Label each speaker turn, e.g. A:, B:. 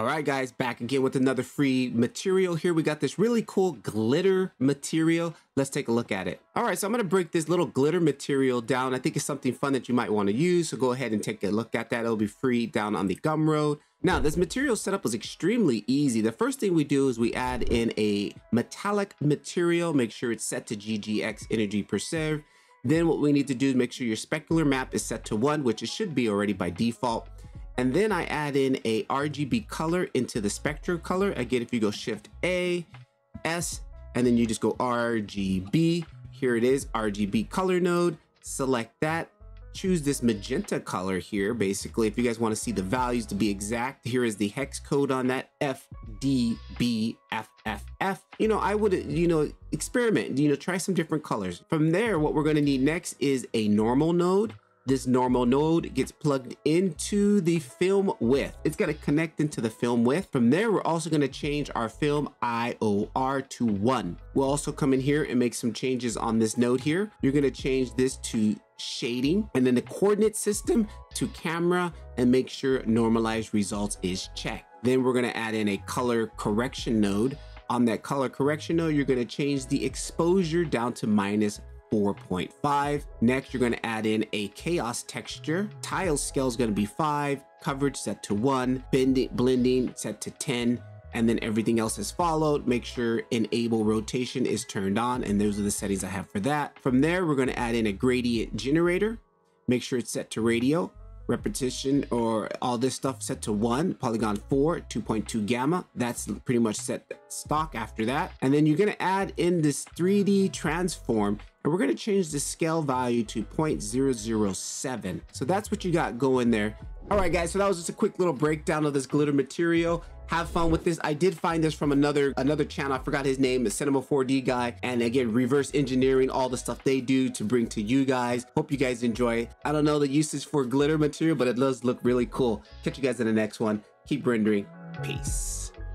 A: All right, guys, back again with another free material here. We got this really cool glitter material. Let's take a look at it. All right, so I'm gonna break this little glitter material down. I think it's something fun that you might wanna use, so go ahead and take a look at that. It'll be free down on the Gumroad. Now, this material setup was extremely easy. The first thing we do is we add in a metallic material, make sure it's set to GGX energy preserve. Then what we need to do is make sure your specular map is set to one, which it should be already by default. And then I add in a RGB color into the specular color. Again, if you go shift A, S, and then you just go RGB, here it is, RGB color node, select that, choose this magenta color here. Basically, if you guys want to see the values to be exact, here is the hex code on that FDBFFF. You know, I would, you know, experiment, you know, try some different colors. From there, what we're to need next is a normal node. This normal node gets plugged into the film width. It's to connect into the film width. From there, we're also going to change our film IOR to one. We'll also come in here and make some changes on this node here. You're going to change this to shading and then the coordinate system to camera and make sure normalized results is checked. Then we're going to add in a color correction node. On that color correction node, you're going to change the exposure down to minus 4.5. Next, you're going to add in a chaos texture. Tile scale is going to be 5, coverage set to 1, bending, blending set to 10, and then everything else is followed. Make sure enable rotation is turned on, and those are the settings I have for that. From there, we're going to add in a gradient generator. Make sure it's set to radial repetition or all this stuff set to one, polygon four, 2.2 gamma. That's pretty much set stock after that. And then you're gonna add in this 3D transform and we're gonna change the scale value to 0.007. So that's what you got going there. All right, guys, so that was just a quick little breakdown of this glitter material have fun with this. I did find this from another another channel. I forgot his name, the Cinema 4D guy. And again, reverse engineering all the stuff they do to bring to you guys. Hope you guys enjoy. I don't know the uses for glitter material, but it does look really cool. Catch you guys in the next one. Keep rendering. Peace.